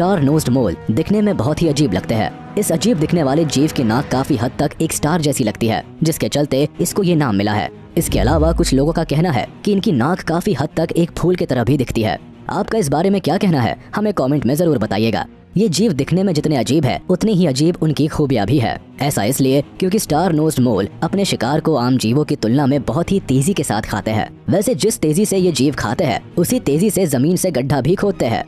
Star नोस्ड मोल दिखने में बहुत ही अजीब लगते हैं। इस अजीब दिखने वाले जीव की नाक काफ़ी हद तक एक स्टार जैसी लगती है, जिसके चलते इसको ये नाम मिला है। इसके अलावा कुछ लोगों का कहना है कि इनकी नाक काफ़ी हद तक एक फूल की तरह भी दिखती है। आपका इस बारे में क्या कहना है, हमें कमेंट में ज़रूर बताइएगा। ये जीव दिखने में जितने अजीब है, उतनी ही अजीब उनकी खूबियाँ भी है। ऐसा इसलिए क्योंकि स्टार नोस्ड मोल अपने शिकार को आम जीवों की तुलना में बहुत ही तेज़ी के साथ खाते हैं। वैसे जिस तेज़ी से ये जीव खाते हैं, उसी तेज़ी से ज़मीन से गड्ढा भी खोदते हैं।